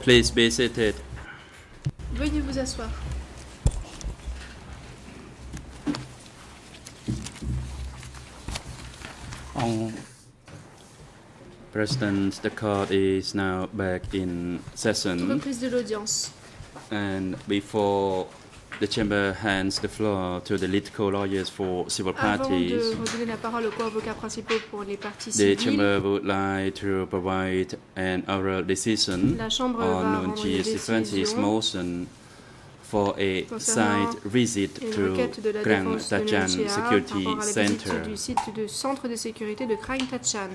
Please be seated. Veuillez vous asseoir. On President, the court is now back in session. Reprise de l'audience. And before the chamber hands the floor to the legal lawyers for civil Avant parties, de redonner la parole aux co-avocats principaux pour les parties the chamber would like to provide an oral decision la Chambre on rendre une Nunchi motion for a site visit to Krang Tachan Security par rapport à la visite Center. du site de centre de sécurité de Kraing Tachan.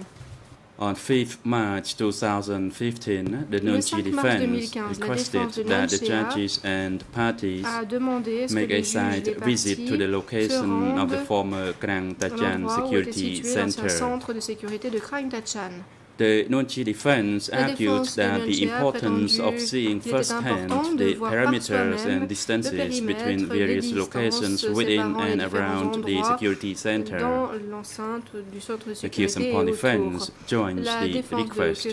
On 5th March 2015, the Le Nunchi 5 mars defense 2015, la requested défense de that the Nunchia judges and parties a demandé à ce que make les a juges et site les visit to the parties location of the rendent former Krang à Tachan l'endroit où était Security situé l'ancien Center. The Nonchi defense argued that the importance of seeing firsthand the parameters and distances between various locations within and around the security center. The Kirsampan defense joins the request.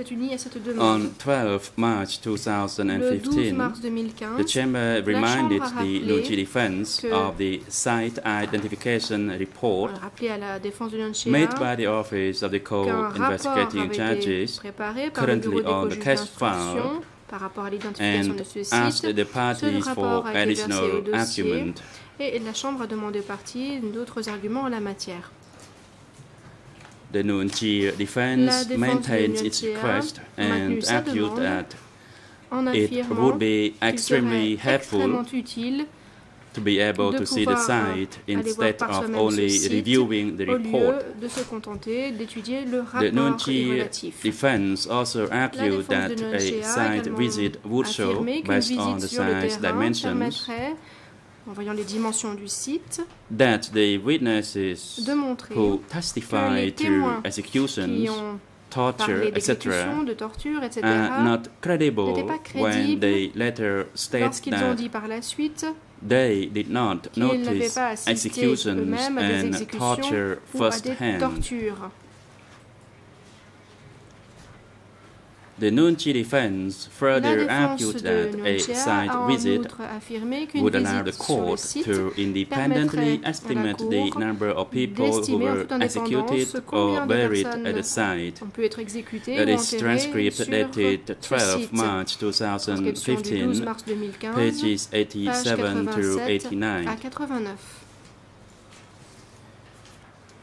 À cette On demande. 12 March Le 12 2015, mars the 2015, chamber reminded Chambre a the rappelé Nunchi defense que- of the site identification report on a rappelé à la défense de made by the Office of the avait été Judges currently on the case file par rapport à l'identification de ce asked site. the parties rapport for a été au additional dossier. Et la Chambre a demandé aux parties d'autres arguments en la matière. The Nunchi La defense défense de maintains its Nunchia request a maintenu and sa argued demande that En it affirmant would be qu'il extremely serait helpful extrêmement utile to be able de to see the pouvoir, euh, site aller voir instead par of soi-même ce only site reviewing the au report. lieu de se contenter d'étudier le The rapport y Nunchi relatif. defense also argued défense that de a Nunchia a site également visit would show, affirmé qu'une based on visite the sur le site's terrain dimensions, permettrait, en voyant les dimensions du site, that the witnesses de montrer who que testify les to témoins executions, qui ont torture, parlé etc., d'exécution, de torture, etc., are not credible n'étaient pas when crédibles they later state lorsqu'ils ont that dit par la suite they did not qu'ils n'avaient notice pas assisté executions eux-mêmes à des and exécutions torture ou à des firsthand. tortures. The Nunchi defense La further défense argued de that a Nunchia site a en visit outre affirmé qu'une would allow the visite sur le court site to independently permettrait à la estimate Cour the number of people who d'estimer en were toute indépendance executed combien or de buried personnes at the site. ont pu être exécutées That ou is enterrées transcript sur dated ce 12 site. March Transcription du 12 2015, mars 2015, pages page 87 to 87 à 89.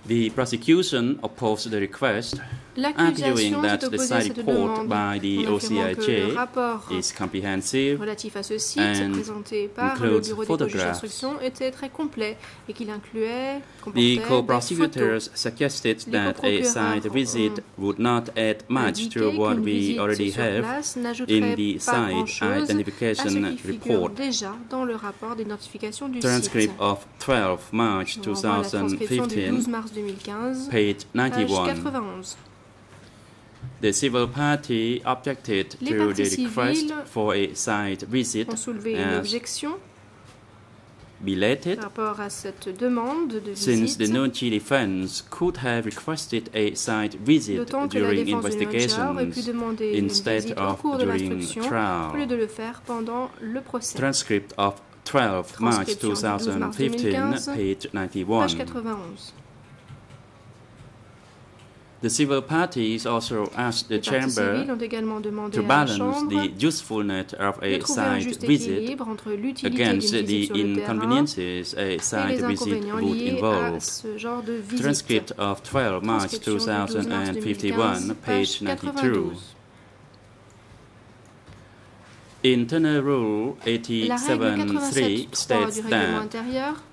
89. The prosecution opposed the request, L'accusation arguing that s'est the opposée à site cette report demande by the en affirmant que le OCIJ rapport is comprehensive relatif à ce site and présenté par le includes bureau des juges photographs. d'instruction était très complet et qu'il incluait The comportait des photos. co-prosecutors suggested Les that a co-procureurs site visit ont would not add much indiqué to what qu'une we visite already sur have place in n'ajouterait the pas site grand-chose à ce identification qui figure report. déjà dans le rapport d'identification du Transcript site. of 12 March Je vous renvoie à la transcription du 12 2015, mars 2015, page page 91. 91. The civil party objected to the request for a site visit ont soulevé une as objection belated par rapport à cette demande de since the visite, Nunchi defense could have requested a site visit d'autant que la during investigations instead visite of during l'instruction au lieu trial. de le faire pendant le procès. Transcript of 12 March Transcription du 12 mars 2015, 2015, page Page 91. The civil parties also asked the chamber to balance the usefulness of a site visit against the inconveniences a site visit would involve. Transcript of 12 March 2051, page 92. Internal Rule 87.3 states that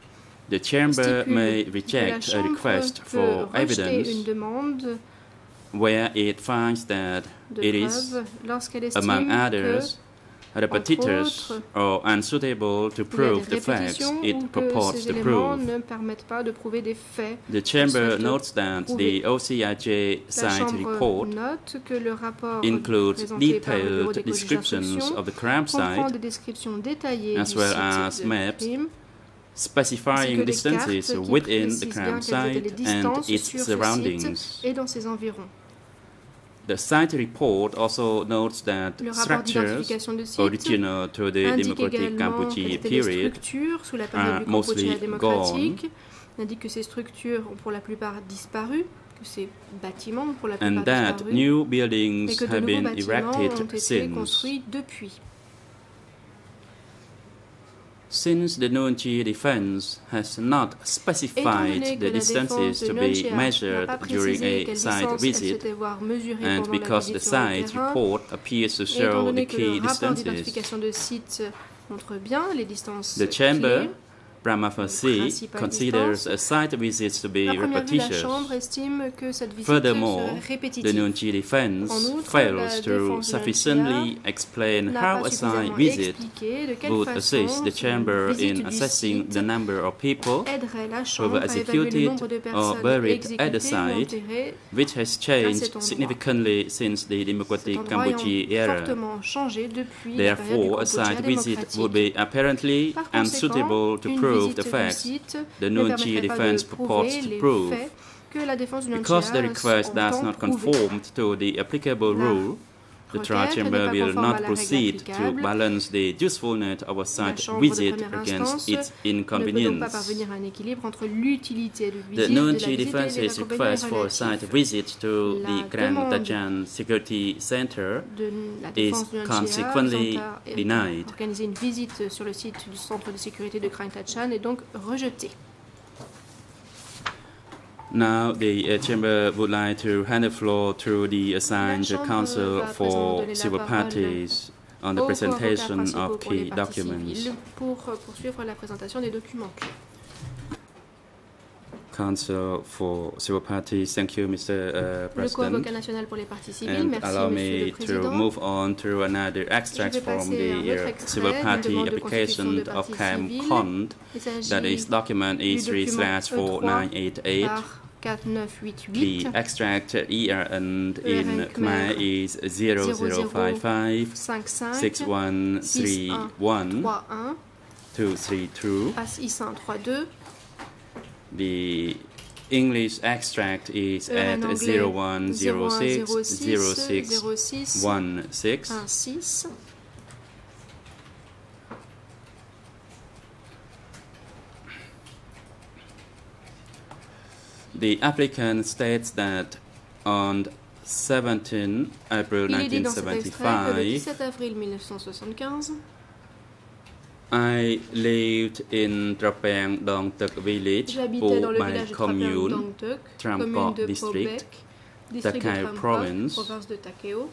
the chamber may reject a request for evidence where it finds that it is, among others, repetitors or unsuitable to prove the facts it purports to prove. The Chamber notes that the OCIJ site report includes detailed descriptions of the crime site as well as maps specifying distances within the précisent bien crime quelles étaient les site and its surroundings. et dans ses environs. The site report also notes that structures original to the democratic les period are mostly. Il indique que ces structures ont pour la plupart disparu, que ces bâtiments ont pour la and plupart that disparu, new et buildings que de have nouveaux been bâtiments ont erected été since. construits depuis. Since the Nunchi defense has not specified the distances to be measured during a site visit, and because the site report appears to show the key distances, the chamber Brahmafasi principale considers a site visit to be la première vue, la repetitious. Chambre estime que cette visite Furthermore, serait The répétitive. Nunchi defense En outre, fails la to défense de sufficiently explain n'a how pas a site suffisamment visit expliqué de quelle would façon assist the cette chamber visite in du assessing site the number of people aiderait la who Chambre were à évaluer le executed nombre de or personnes buried at the exécutées ou site, enterrées. which has changed endroit. significantly since the Cet democratic endroit Cambodia ayant era. fortement changé depuis la période du Therefore, a Cambodge site visit démocratique. would be apparently Par conséquent, unsuitable to une prove visite the du facts site the ne Nunchi permettrait pas defense de purports prouver to les prove. faits que la défense du Because the Nunchia request does entend not prouver. conform to the applicable La rule, the trial requête n'est chamber pas will conforme à not la règle proceed to applicable. balance the usefulness of a La site chambre de visit première against instance its ne peut donc pas inconvenience. parvenir à un équilibre entre l'utilité de The visite, de la Nunchi visite et defense's les inconvénients request for a site relatifs. visit to La the Grand demande Tajan Security Center de la is défense du Nunchia consequently visant à denied. organiser une visite sur le site du centre de sécurité de Krang Tachan est donc rejetée. Now, the uh, chamber would like to hand the floor to the assigned counsel for civil parties on the presentation of key documents. Council for Civil Parties. Thank you, Mr. Uh, President. and Merci, allow me to move on to another extract from the uh, Civil Party application of CAM Cond. That is document E3 slash 4988. The extract year and in Khmer is 0055 6131 232. The English extract is at 0106-016. The applicant states that on 17 April Il est dit dans cet extrait que le 1975, 17 avril 1975, I lived in Trapang Dong Tuk village, j'habitais dans le Bai village de Trapang commune, Dongtuk, Tram commune Kok de district, Pobek, district de Takeo Tram Kok, province. province de Takeo.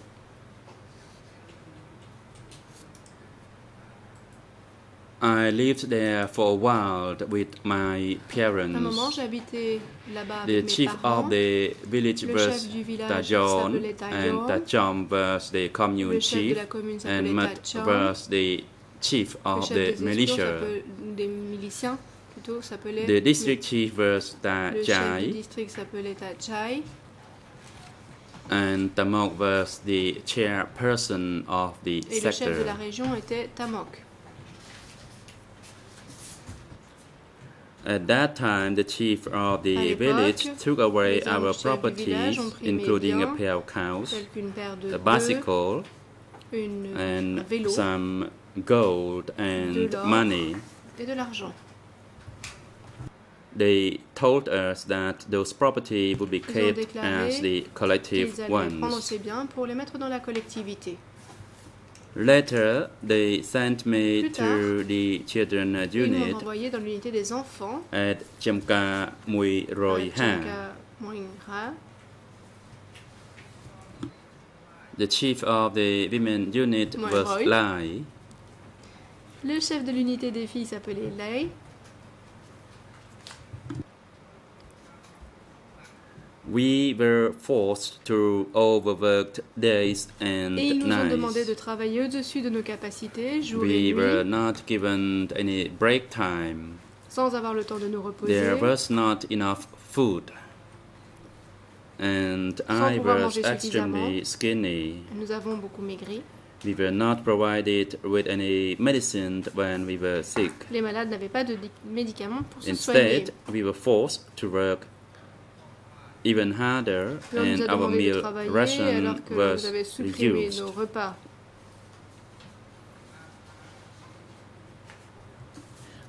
I lived there for a while with my À un parents. moment, j'ai habité là-bas The avec mes chief parents. of the village Le was chef du village Tajon, s'appelait Tajon. and Tajom was the commune Le chef de chief, la commune and s'appelait Mat Tachon. was the chief Le of chef the des espions militia. s'appelait- des miliciens plutôt s'appelait The district chief was le chef du Tajai, district s'appelait Tachai and Tamok was the chairperson of the et le chef de la sector. At that time, the chief of À the l'époque, village took away les hommes our chefs du properties, village ont pris mes including a biens, pair of cows, tels qu'une paire de a bœufs, bicycle, une, and un vélo some gold and De l'or. money. et de l'argent. They told us that those property would be Ils ont kept déclaré as the collective Ils allaient prendre ones. Later, they sent me Plus to tard, the children uh, Ils m'ont unit envoyé dans l'unité des enfants at Chamka Mui à Roy Ha. Tchanga Moingra. The chief of the women unit Moi was Roy. Lai. Le chef de l'unité des filles s'appelait Lei. We were forced to overwork days and Et ils nous ont demandé de nights. travailler au-dessus de nos capacités, jour We et were nuit, not given any break time. sans avoir le temps de nous reposer. There was not enough food. And I pouvoir was manger extremely skinny. Nous avons beaucoup maigri. We were not provided with any medicine when we were sick. Les malades n'avaient pas de di- médicaments pour se soigner. Instead, we were forced to work even harder, L'on nous and a our demandé de meal travailler ration alors que was vous avez supprimé reduced. nos repas.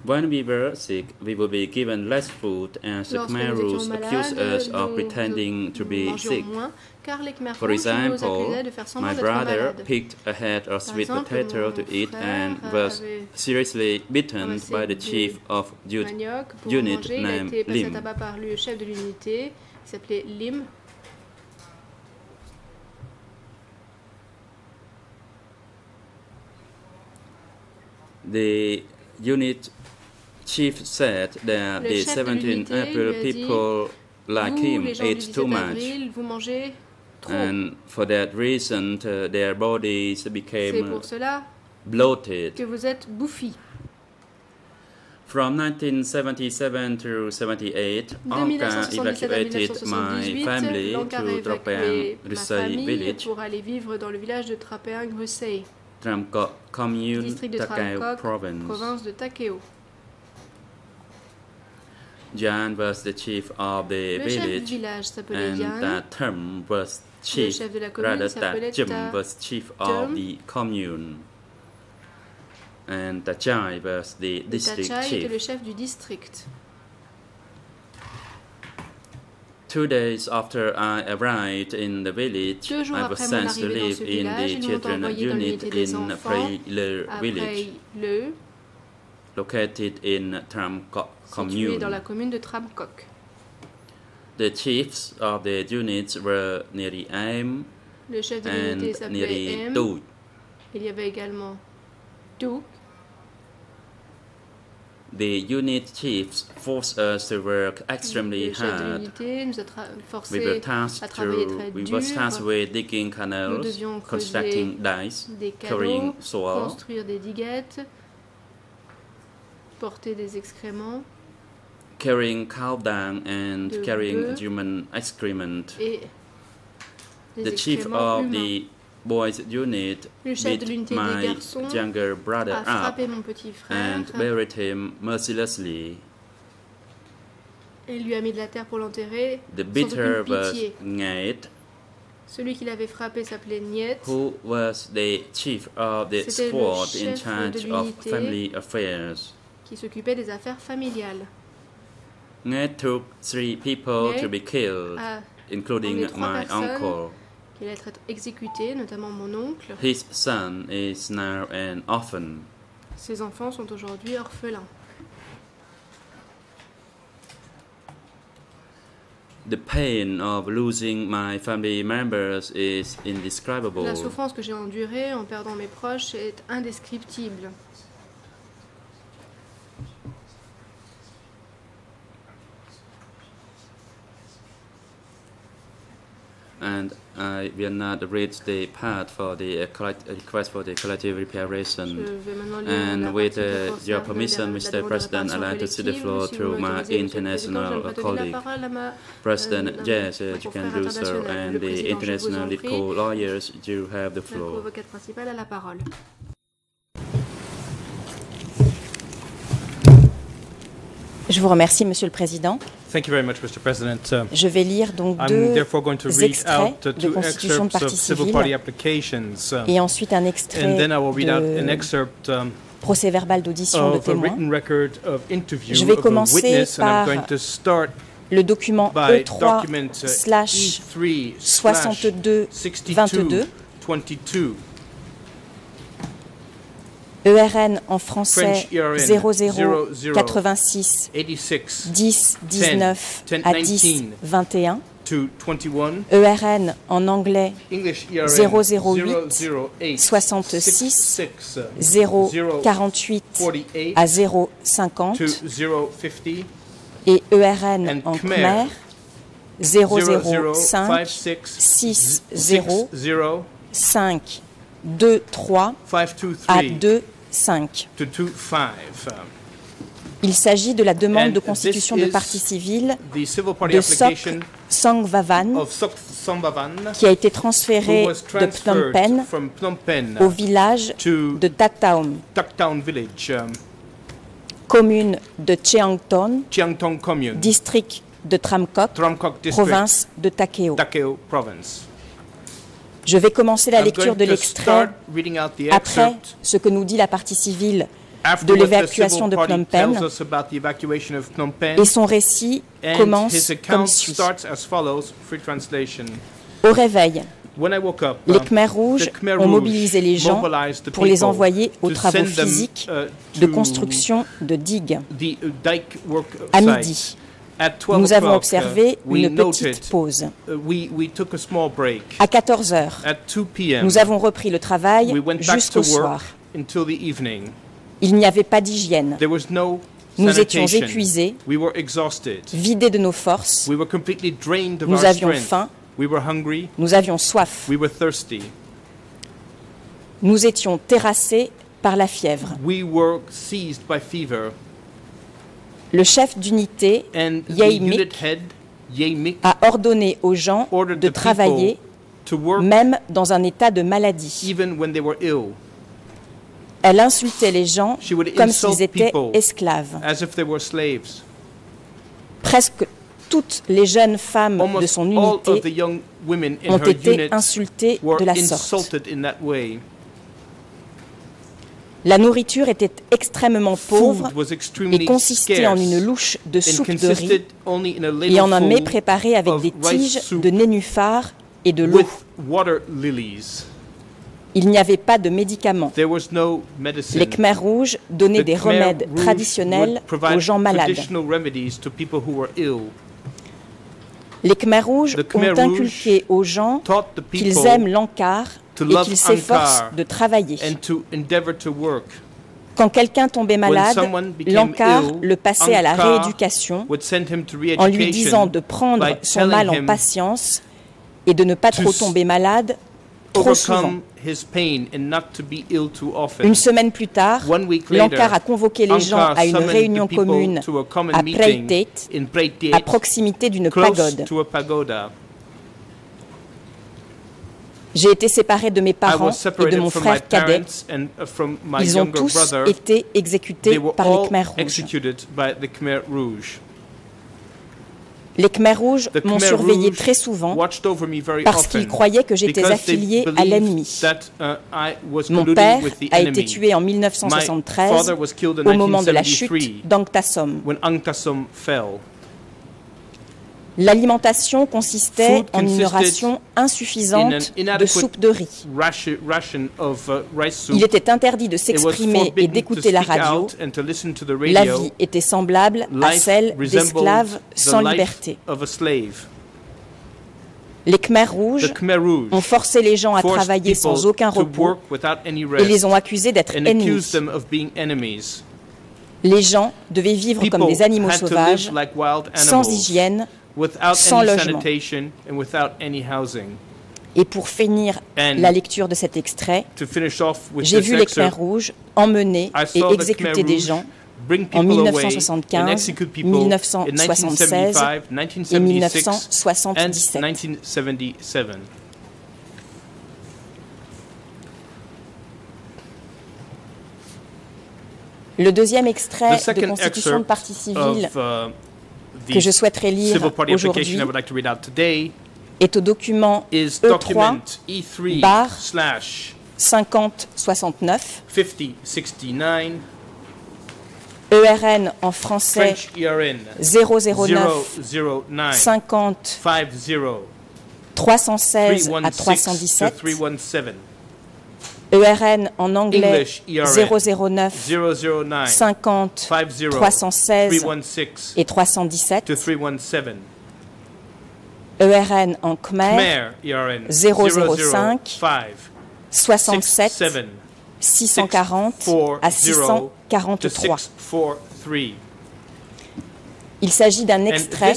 When we were sick, we would be given less food, and the Lorsque nous Khmer étions rules accused malades, us of nous- pretending to nous be mangions sick. moins, car les Khmer For Rouges nous example, accusaient de faire semblant my d'être brother malades. picked a head of sweet exemple, potato mon to eat frère and was avait seriously beaten ramassé by the des chief of Jud. manioc pour unit manger. Il a named été passé à Lim. Qui s'appelait Lim. The unit chief said that Le the chef de 17 l'unité April people like him ate 17 too much, and for that reason, their bodies became bloated. From 1977 to 78, De Anka evacuated my family to Trapeang famille village, pour aller vivre dans le village de Trapeang Rusei, Tramkok commune, Takeo province. province de Takeo. Jan was the chief of the Le village, village and Yan. that term was chief. chef de la commune Rather, that Jim was chief of the commune, and Tachai was the et district Tachai était le chief. chef du district. Two days after I arrived in the village, Deux jours I was sent to arrivée dans live in village, the children unit in Après village, located in situé commune. dans la commune de Tramkok. The chiefs of the units were Neri Aim Le chef de and l'unité s'appelait Neri M. Tu. Il y avait également Duk. The unit chiefs forced us to work extremely Le chef de hard. l'unité nous a tra- We were forcé tasked à travailler to, très we dur. were tasked with digging Nous canals, devions creuser constructing dikes, des carrying canaux, soil, construire des diguettes, porter des excréments carrying cow dung and de carrying bœuf. human excrement. et des The chief excréments of humains. the boys unit Le chef de beat des my garçons younger brother a ah, up mon petit frère and buried him mercilessly. et lui a mis de la terre pour l'enterrer The sans beater aucune was pitié. Ngait, Celui qui l'avait frappé s'appelait Niet. who was the chief of the C'était le squad in chef de charge of l'unité. family affairs. qui s'occupait des affaires familiales. Ngait took three people to be killed, A including trois my personnes. uncle. Qui allait être exécuté, notamment mon oncle. His son is now an orphan. Ses enfants sont aujourd'hui orphelins. The pain of losing my family members is indescribable. La souffrance que j'ai endurée en perdant mes proches est indescriptible. And I will not read the part for the uh, collect- request for the collective Je reparation. vais maintenant lire And la with partie qui uh, concerne your la- permission, la Mr. demande de President, I'd réparation like to cede the collective. floor Si to vous my m'autorisez, Monsieur le Président, international j'aimerais donner la colleague, parole à ma- President euh, Yes, mon uh, you can confrère do so, international, and le the Président, je vous en internationally prie. co-lawyers, you have the La floor. Je vous remercie, Monsieur le Président. Thank you very much, Mr. President. Uh, Je vais lire donc deux extraits de constitution de partie civile et ensuite un extrait de um, procès-verbal d'audition de témoins. Je vais commencer par le document E3/6222 ERN en français French ERN 00 86 86 10 19 à 10 21 to 21 ERN en anglais English ERN 008 008 66 66 0 48 48 à 0 50 to 050 et ERN en Khmer Khmer 005 6 0 0 5 2 3 à 2 5. to 2 5. Il s'agit de la demande And de constitution de is partie civile The civil de Sok Sangvavan qui a été who transféré was de Phnom Penh from Phnom Penh au village to de Taktaum, um, commune de commune, district de Tramkok, Tramkok District, province de Takeo. Takeo Province. Je vais commencer la lecture de l'extrait après ce que nous dit la partie civile de l'évacuation de Phnom Penh. et son récit commence comme suit. Au réveil, les uh, Khmer rouges ont mobilisé les gens pour les envoyer aux travaux physiques uh, de construction de digues. uh, À midi, At 12 nous avons observé uh, we une petite pause. uh, we, we took a small break. À 14 heures, At 2 p.m., nous avons repris le travail we went back to jusqu'au soir. until the evening. Il n'y avait pas d'hygiène. There was no Nous étions épuisés, vidés de nos forces, We were completely drained of nous our avions faim, We were hungry. nous avions soif, nous étions terrassés par la fièvre. We were seized by fever. Le chef d'unité And the Yei unit Mik head, Yei Mik, a ordonné aux gens de travailler même dans un état de maladie. Elle insultait les gens comme s'ils étaient esclaves. as if they were slaves. Presque toutes les jeunes femmes de son unité ont été insultées de la sorte. insulted in that way. La nourriture était extrêmement pauvre et consistait en une louche de soupe de riz et en un mets préparé avec des tiges de nénuphar et de l'eau. Il n'y avait pas de médicaments. Les Khmers rouges donnaient des remèdes traditionnels aux gens malades. Les Khmers rouges ont inculqué aux gens qu'ils aiment l'encart et s'efforcent Ankar de travailler. and to endeavor to work. Quand quelqu'un tombait malade, ill, le passait à la rééducation en lui re-education disant de prendre son mal en patience et de ne pas to trop tomber malade trop souvent. overcome his pain and not to be ill too often. Une semaine plus tard, One week later, l'encart a convoqué les gens à une réunion commune to a common à Preitet, à proximité d'une pagode. J'ai été séparée de mes I parents was et de mon frère cadet. uh, Ils ont tous brother. été exécutés par les Khmers rouges. Les Khmers rouges m'ont surveillé très souvent parce qu'ils croyaient que j'étais affiliée à l'ennemi. uh, Mon père a été tué en My 1973 father was killed in au moment de la 1973 chute d'Angta L'alimentation consistait en une ration in insuffisante an de soupe de riz. Uh. Il était interdit de s'exprimer et d'écouter la radio. La vie était semblable à celle d'esclaves sans liberté. Les Khmers rouges ont forcé les gens à travailler sans aucun repos et les ont accusés d'être ennemis. Les gens devaient vivre comme des animaux sauvages, sans hygiène, sans any logement. sanitation and without any housing. et pour finir la lecture de cet extrait, To finish off with j'ai vu les Khmers rouges emmener et Khmer exécuter des gens en people away 1975, and execute people in 1976 1975, et 1976 and 1977. 1977. Le deuxième extrait de constitution de partie civile uh, que je souhaiterais lire aujourd'hui I would like to read out today est au document is E3 document E3 bar slash 5069 5069 ERN en français French ERN 009 009 50 50 316 à 316 to 317 317 ERN en anglais English ERN 009 009 50 50 316 316 et 317 to 317 ERN en Khmer Khmer ERN 005 5 67 7 640 à 643 643 Il s'agit d'un extrait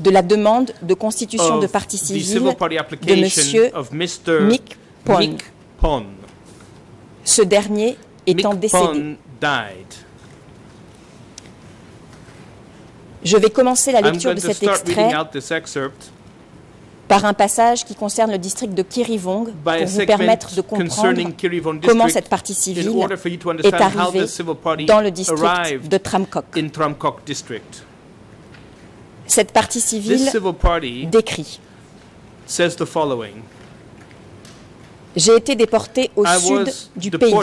de la demande de constitution de partie civile de Mr. Mick Pon, Mick Pon. ce dernier étant Mick décédé. Pon died. Je vais commencer la lecture de cet start reading extrait out this excerpt par un passage qui concerne le district de Kirivong pour vous permettre de comprendre comment cette partie in civile est arrivée dans le district de Tramkok. in Tramkok district. Cette partie civile décrit says the following J'ai été déporté au I sud du pays.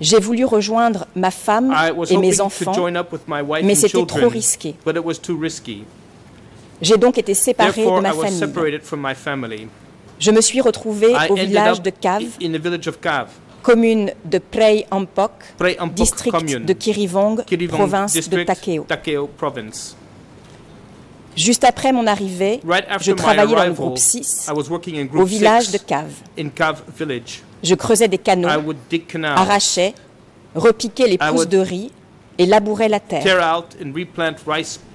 J'ai voulu rejoindre ma femme et mes enfants, mais c'était trop risqué. J'ai donc été séparé de ma famille. Je me suis retrouvé au village de Cave, commune de Prey Ampok, district de Kirivong, province de Takeo. Juste après mon arrivée, Right je travaillais dans le groupe 6 I was working in au village de 6 Cave. in Cav village. Je creusais des canaux, arrachais, repiquais les pousses de riz et labourais la terre.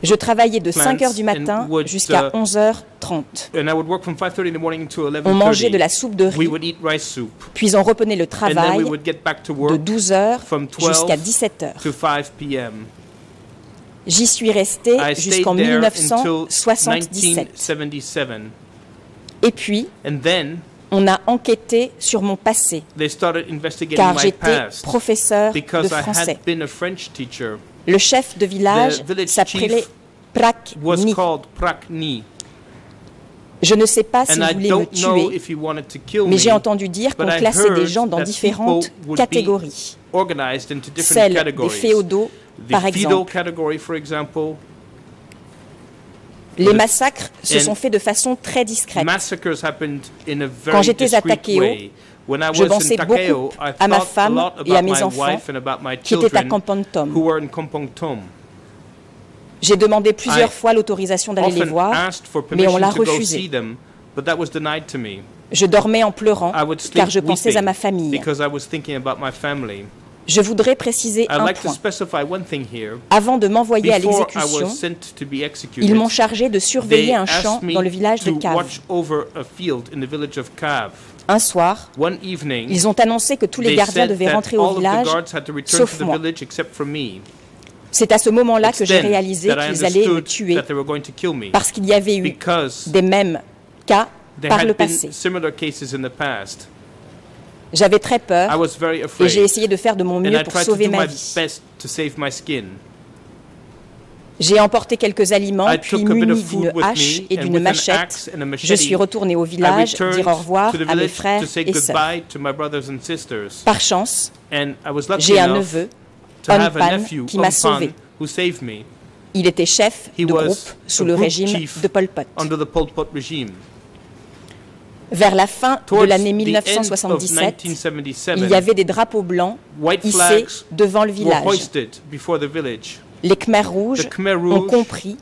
Je travaillais de plants 5 heures du matin jusqu'à uh, 11h30. and I would work from 5:30 in the morning to On mangeait 11:30. de la soupe de We riz, would eat rice soup, puis on reprenait le travail de work 12h from 12 jusqu'à 17h. To 5 p.m. J'y suis resté jusqu'en there until 1977. 1977. Et puis, And then on a enquêté sur mon passé, they started investigating car j'étais professeur de because I français. had been a French teacher. Le chef de village s'appelait Prakni. Je ne sais pas And s'il I voulait me don't know tuer, if he wanted to kill mais j'ai me, entendu dire qu'on classait des gens dans différentes catégories. organized into different Celle des categories. féodaux, the par exemple. category, for example. Les massacres se sont faits de façon très discrète. Massacres happened in a very Quand j'étais à Takeo, way. When I je was pensais beaucoup I à ma femme et à about mes my enfants wife and about my qui étaient à children who Kampantom. were in Kampong Tom. J'ai demandé plusieurs I fois l'autorisation d'aller les voir. mais on l'a to go refusé. see them, but that was denied to me. Je dormais en pleurant car je pensais à ma famille. Je voudrais préciser I'd un like to point. specify one thing here. Avant de m'envoyer à l'exécution, ils m'ont chargé de surveiller they un champ dans le village de Cav. Un soir, One evening, ils ont annoncé que tous les gardiens devaient rentrer au village, sauf moi. C'est à ce moment-là que j'ai réalisé qu'ils allaient me tuer parce qu'il y avait eu des mêmes cas par le passé. similar cases in the past. J'avais très I peur was very et j'ai afraid, essayé de faire de mon mieux pour sauver ma my vie. best to save my skin. J'ai emporté quelques aliments, I puis muni food d'une hache et d'une machette, je suis retourné au village dire au revoir to the à mes village frères to say et sœurs. goodbye to my brothers and sisters. Par chance, And I was lucky j'ai un neveu, qui m'a sauvé. who saved me il était chef He de was groupe sous le régime de Pol Pot. under the Pol Pot regime. Vers la fin de l'année the end of 1977, 1977, il y avait des drapeaux blancs hissés devant le village. Les Khmers rouges ont compris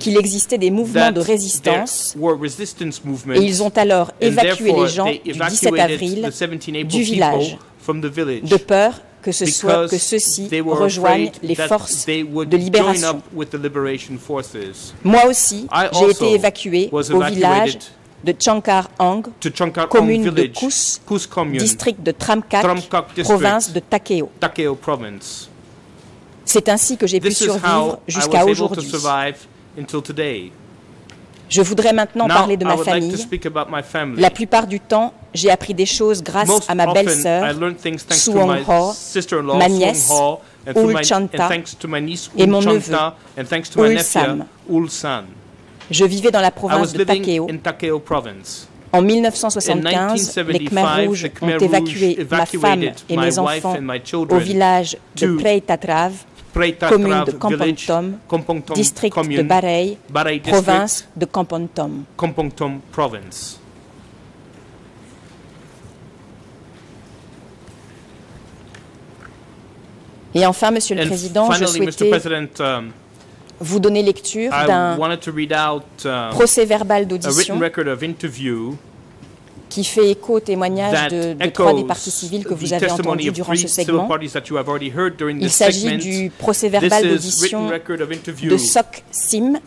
qu'il existait des mouvements de résistance et ils ont alors évacué les gens they du 17 evacuated avril the 17 April du village, people from the village de peur que, ce soit, que ceux-ci rejoignent les forces de libération. up with the liberation forces. Moi aussi, j'ai été évacué au village de Chankar Ang, commune de village, Kous, Kous commune, district de Tramkak, Tramkak district, province de Takeo. C'est ainsi que j'ai pu survivre jusqu'à aujourd'hui. Je voudrais maintenant Now parler de ma would like to famille. speak about my family. La plupart du temps, j'ai appris des choses grâce Most à ma belle-sœur learned things thanks Su to Hong my Ho, sister-in-law, ma nièce, Ul Chanta, thanks to my niece et mon neveu, Chanta, and thanks to my Ul nephew Sam. Je vivais dans la province de Takeo. in Takeo province. En In 1975, les Khmers 1975, rouges ont évacué ma femme et mes enfants au village de Prey Tatrav, commune de village, Kampong-Tom, Kampong Tom district de commune, district, province de Kampong-Tom. Kampong Tom province. Et enfin, Monsieur le And Président, je finally, souhaitais vous donner lecture I d'un wanted to read out um, procès verbal a written d'audition record of interview qui fait écho au témoignage de, de trois des parties civiles que vous avez of durant ce segment. Il s'agit du procès This verbal is written d'audition de Sok Sim,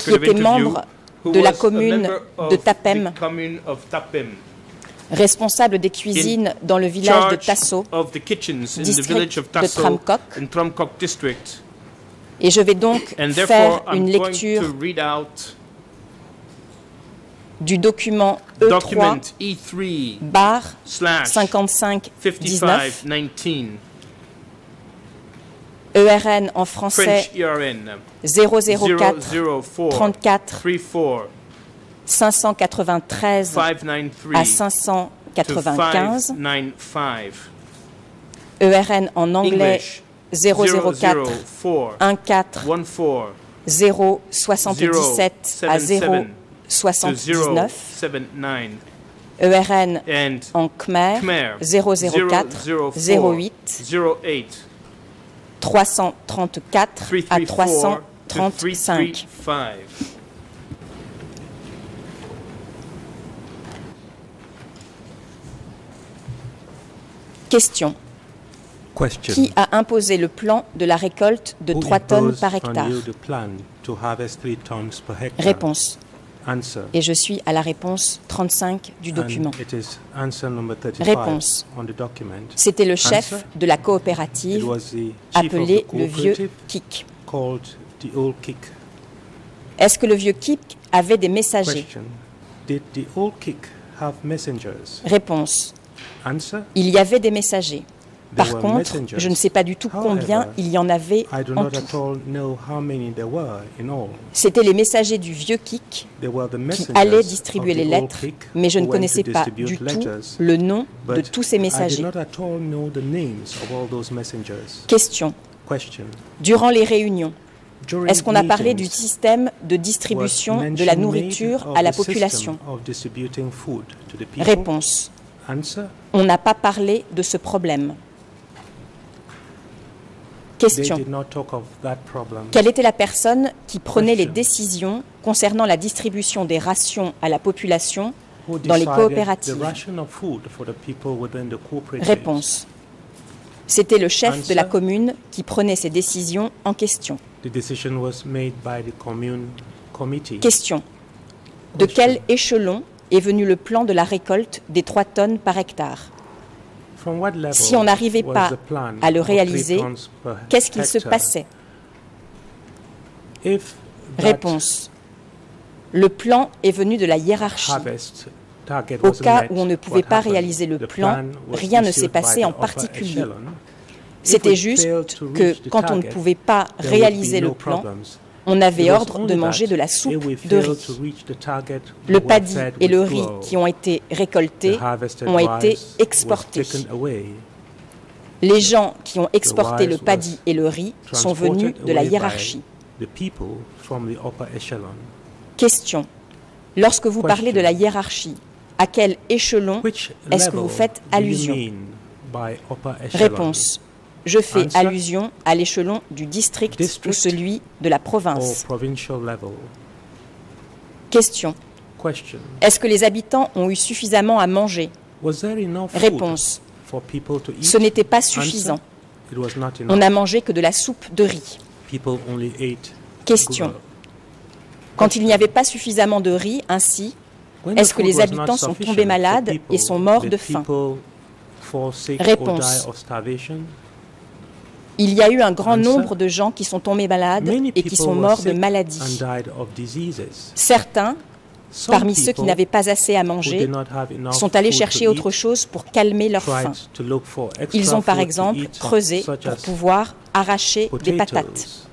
qui était membre de la commune de Tapem. the commune of Tapem, responsable des cuisines dans le village de Tasso. district de Tramkok. Et je vais donc faire une lecture du document E3 document E3 bar slash 55 19 5519 ERN en français French ERN 004 004 34 34 593 à 593 to 595. 595. ERN en anglais 004 004 14 14 077 à 077 to 079. 079 ERN en Khmer Khmer 004 004 08 08 334 à 334 to 335. 335. Question. Qui a imposé le plan de la récolte de Who 3 tonnes par hectare? Réponse. Answer. Et je suis à la réponse 35 du document. And it is answer number 35 Réponse. on the document. C'était le chef de la coopérative appelé le vieux cooperative Kik. Est-ce que le vieux Kik avait des messagers? Question. Did the old kick have messengers? Réponse. Answer? Il y avait des messagers. Par contre, je ne sais pas du tout combien il y en avait en tout. C'était les messagers du vieux Kik qui allaient distribuer les lettres, mais je ne connaissais pas du tout le nom de tous ces messagers. Question. Durant les réunions, est-ce qu'on a parlé du système de distribution de la nourriture à la population? Réponse. On n'a pas parlé de ce problème. Question. Quelle était la personne qui prenait les décisions concernant la distribution des rations à la population dans les coopératives? Réponse. C'était le chef de la commune qui prenait ces décisions en question. Question. De quel échelon est venu le plan de la récolte des 3 tonnes par hectare? Si on n'arrivait pas à le réaliser, Qu'est-ce qu'il se passait Réponse. Le plan est venu de la hiérarchie. Au cas où on ne pouvait pas réaliser le plan, rien ne s'est passé en particulier. C'était juste que quand on ne pouvait pas réaliser le plan. On avait ordre de manger de la soupe de riz. Le paddy et le riz qui ont été récoltés ont été exportés. Les gens qui ont exporté le paddy et le riz sont venus de la hiérarchie. Question. Lorsque vous parlez de la hiérarchie, à quel échelon est-ce que vous faites allusion? Réponse. Je fais Answer. allusion à l'échelon du district, District ou celui de la province. Question. Question. Est-ce que les habitants ont eu suffisamment à manger? Réponse. for people to eat? Ce n'était pas suffisant. Answer. It was not enough. On n'a mangé que de la soupe de riz. People only ate Question. Quand il n'y avait pas suffisamment de riz, ainsi, Est-ce que les habitants sont tombés malades people, et sont morts de faim? Réponse. Il y a eu un grand nombre de gens qui sont tombés malades et qui sont morts de maladies. Certains, parmi ceux qui n'avaient pas assez à manger, sont allés chercher autre chose pour calmer leur faim. Ils ont par exemple creusé pour pouvoir arracher des patates.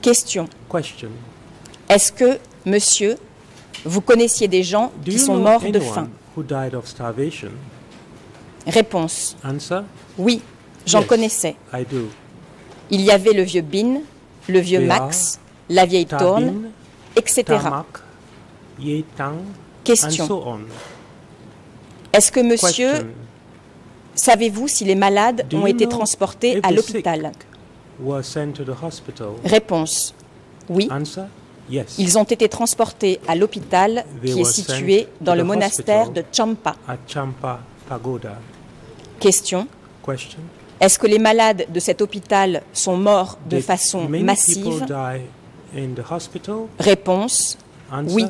Question. Est-ce que, monsieur, vous connaissiez des gens qui sont morts de faim? Réponse. Oui, j'en Yes. connaissais. I do. Il y avait le vieux Bin, le vieux Béa, Max, la vieille Tabin, etc. Tamak, Question. so. Est-ce que monsieur, savez-vous si les malades Do ont été transportés à l'hôpital? Réponse. Oui, Answer? Yes. ils ont été transportés à l'hôpital qui est situé dans le monastère de. Champa. At Champa Pagoda. Question. Question. Est-ce que les malades de cet hôpital sont morts de Did façon massive? Réponse. Answer? Oui.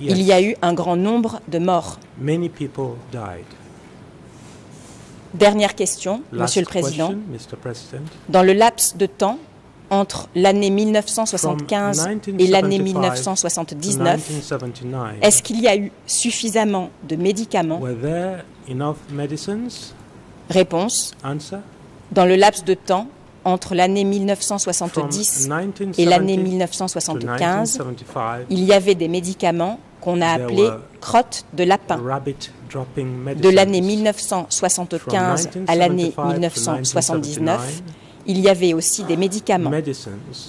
Yes. Il y a eu un grand nombre de morts. Many people died. Dernière question, Last Monsieur le Président. question. Dans le laps de temps entre l'année 1975 From et l'année 1975 to 1979, 1979, est-ce qu'il y a eu suffisamment de médicaments Réponse. Answer. Dans le laps de temps entre l'année From 1970 1970 et l'année to 1975, 1975, il y avait des médicaments qu'on a appelés crottes de lapin. De l'année medicines. 1975 From à l'année 1975 to 1979, 1979, il y avait aussi des médicaments.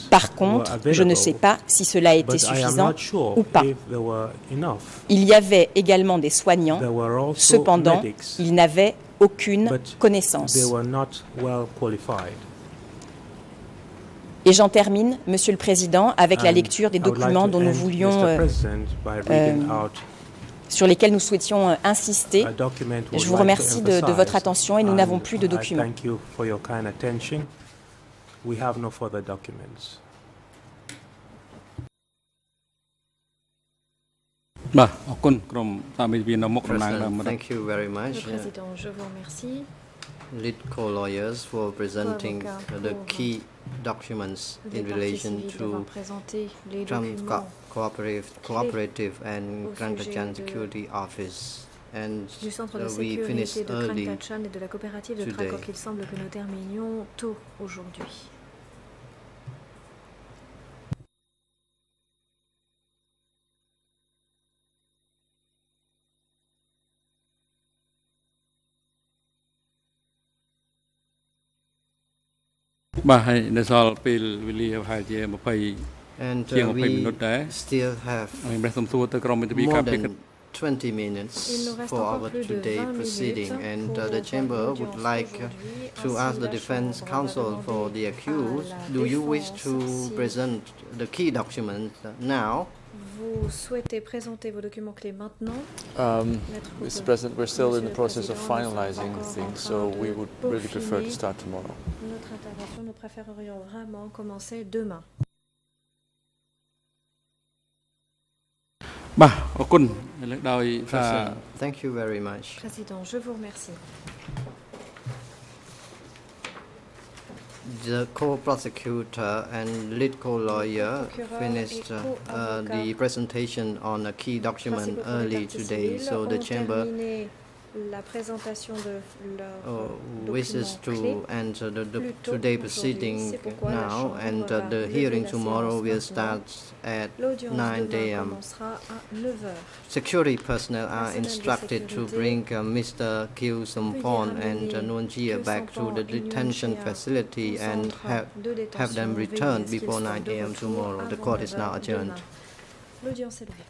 Par contre, je ne sais pas si cela am suffisant ou pas. Il y avait également des soignants, cependant, ils n'avaient aucune but connaissance. they were not well qualified. Et j'en termine, Monsieur le Président, avec la lecture des like documents dont nous voulions, euh, euh, out sur lesquels nous souhaitions euh, insister. Je vous like remercie de- de votre attention et nous n'avons plus de documents. Thank you very much. Le LITCO lawyers for presenting the key documents in relation to Trump's co cooperative, cooperative and Grand Security Office. And du centre de sécurité de Krantachan et de la coopérative de Krakow. Il semble que nous terminions tôt aujourd'hui. បាទហើយនៅសល់ពេលវេលាប្រហែលជា20 And ជាង uh, 20មិនិត we ដែរ still have ហើយម្លេះសំសួរទៅក្រុមវិទ្យា more ការពារ than 20 minutes Il nous reste for encore our plus de today 20 proceeding, minutes and pour uh, the chamber l'audience would like uh, d'aujourd'hui. to Ainsi, ask the la defense Chambre va counsel for demander the accused, à la do you wish to défense si- present the key documents now? Vous souhaitez présenter vos documents clés maintenant? Um, Mr. President, we're still Monsieur in the process of finalizing things, so we would really prefer to start tomorrow. Notre intervention, nous préférerions vraiment commencer demain. Uh, thank you very much. Président, je vous remercie. The co-prosecutor and lead co-lawyer finished uh, the presentation on a key document Principaux pour les early today, so the chamber la présentation de leur uh, wishes documents to end uh, the, the plus tôt today aujourd'hui. proceeding C'est pourquoi la now, Chambre and va uh, the lever hearing la tomorrow séance will maintenant. start at L'audience 9 demain a.m. commencera à 9h. Security personnel are Personnel de instructed to sécurité bring uh, Mr. Kyu Sumpon Veuillez and uh, ramener Nuon Jia Kyu back to Sampon the et Nuon detention Jia facility au and centre have, de have them détention. returned Veillez à ce qu'ils before soient 9 de a.m. retour tomorrow. The avant court is 9 now heures adjourned. demain. L'audience est levée.